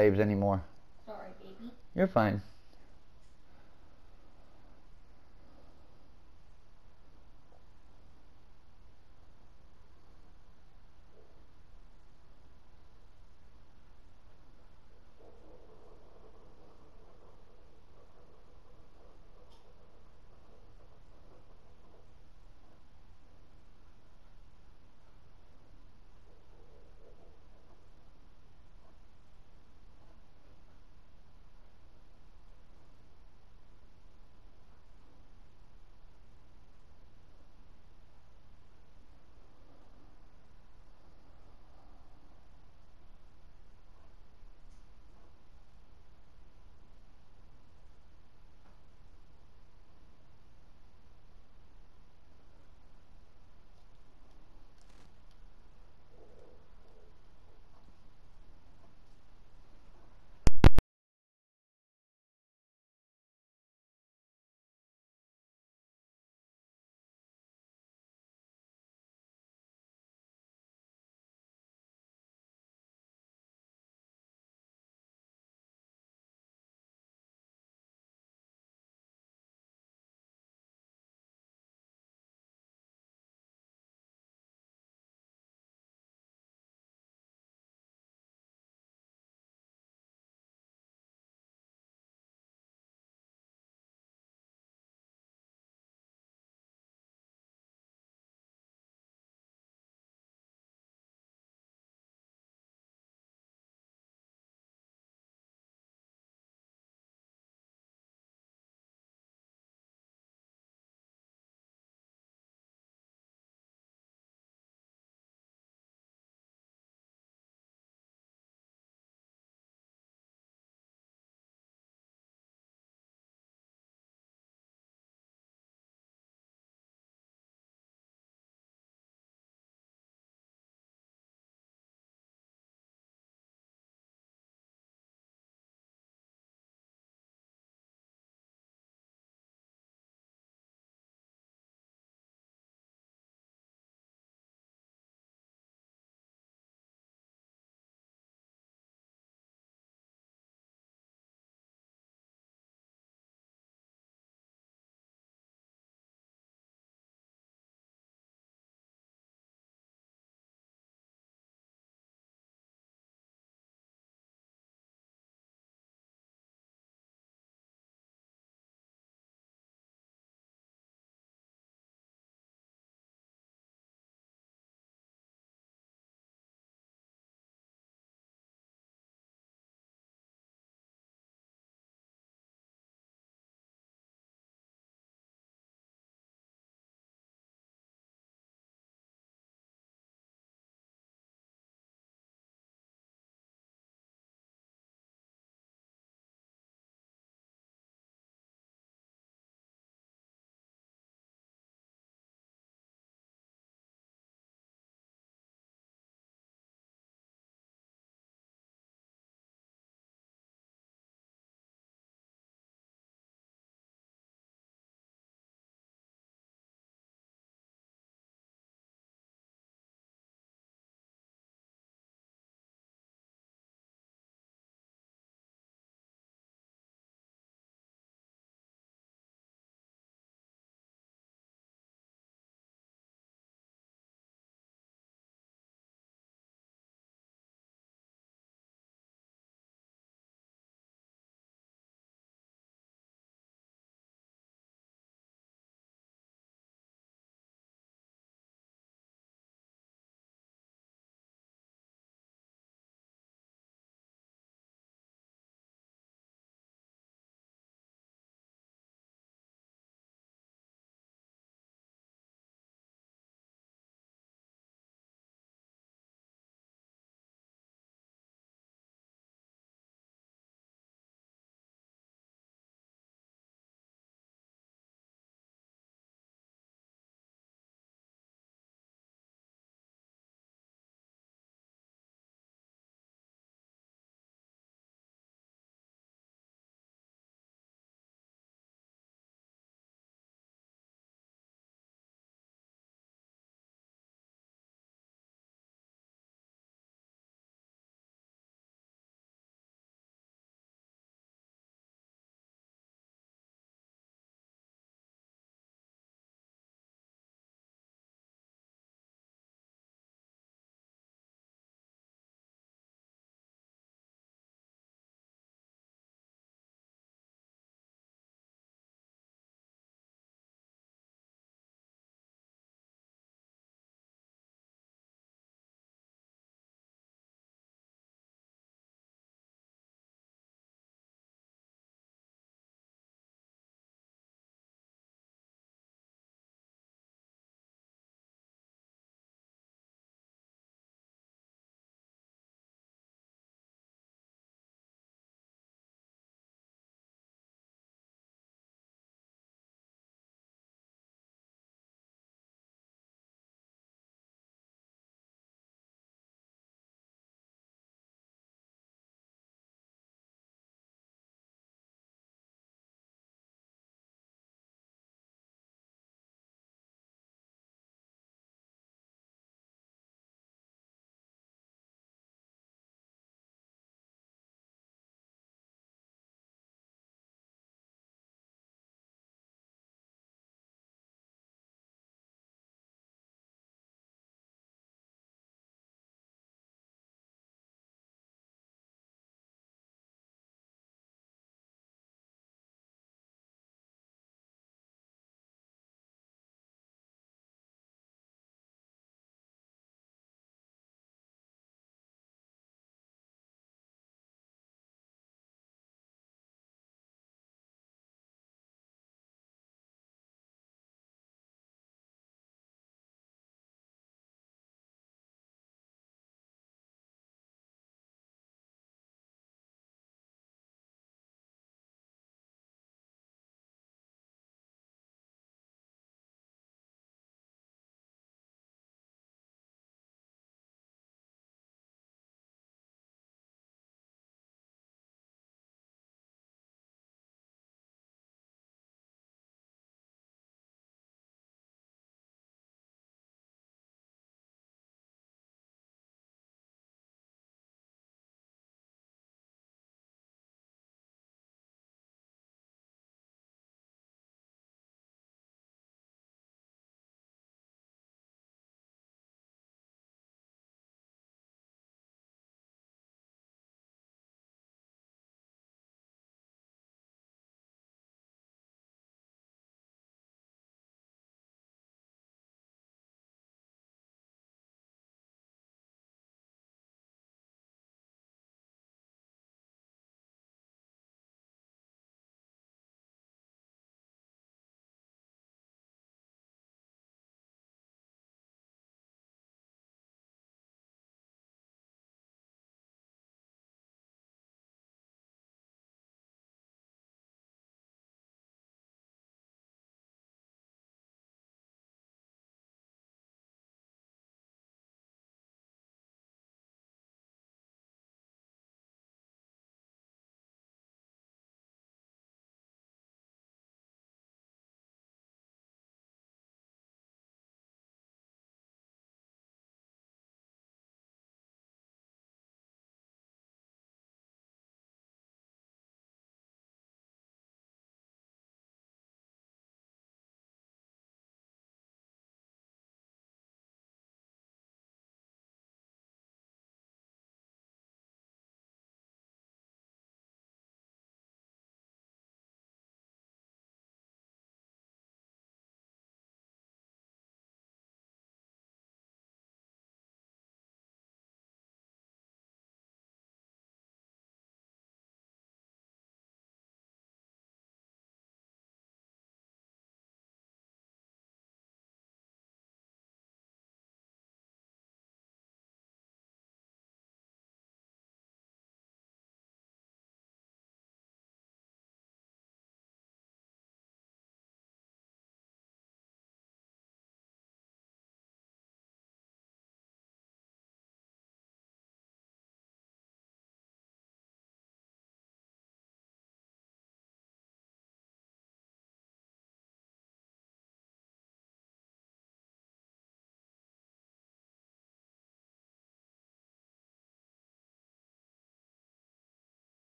saves anymore. Sorry, baby. You're fine.